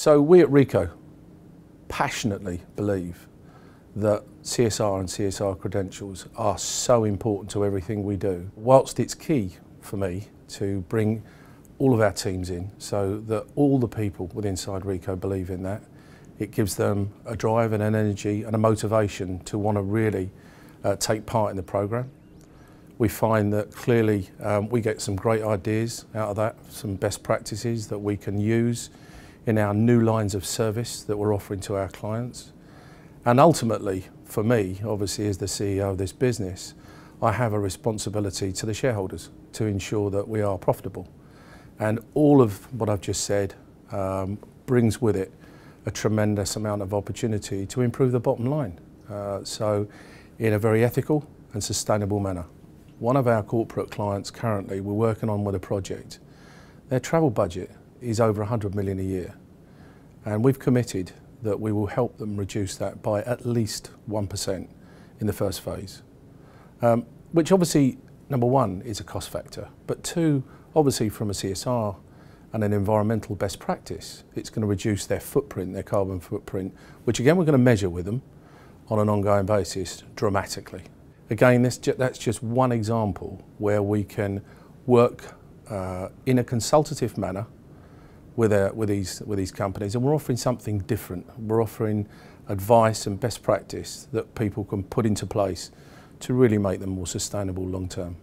So we at Ricoh passionately believe that CSR and CSR credentials are so important to everything we do. Whilst it's key for me to bring all of our teams in so that all the people within inside Ricoh believe in that, it gives them a drive and an energy and a motivation to want to really uh, take part in the program. We find that clearly um, we get some great ideas out of that, some best practices that we can use in our new lines of service that we're offering to our clients. And ultimately, for me, obviously as the CEO of this business, I have a responsibility to the shareholders to ensure that we are profitable. And all of what I've just said um, brings with it a tremendous amount of opportunity to improve the bottom line. Uh, so in a very ethical and sustainable manner. One of our corporate clients currently, we're working on with a project, their travel budget is over 100 million a year. And we've committed that we will help them reduce that by at least 1% in the first phase. Um, which obviously, number one, is a cost factor, but two, obviously from a CSR and an environmental best practice, it's going to reduce their footprint, their carbon footprint, which again we're going to measure with them on an ongoing basis dramatically. Again, this, that's just one example where we can work uh, in a consultative manner with, uh, with, these, with these companies and we're offering something different. We're offering advice and best practice that people can put into place to really make them more sustainable long term.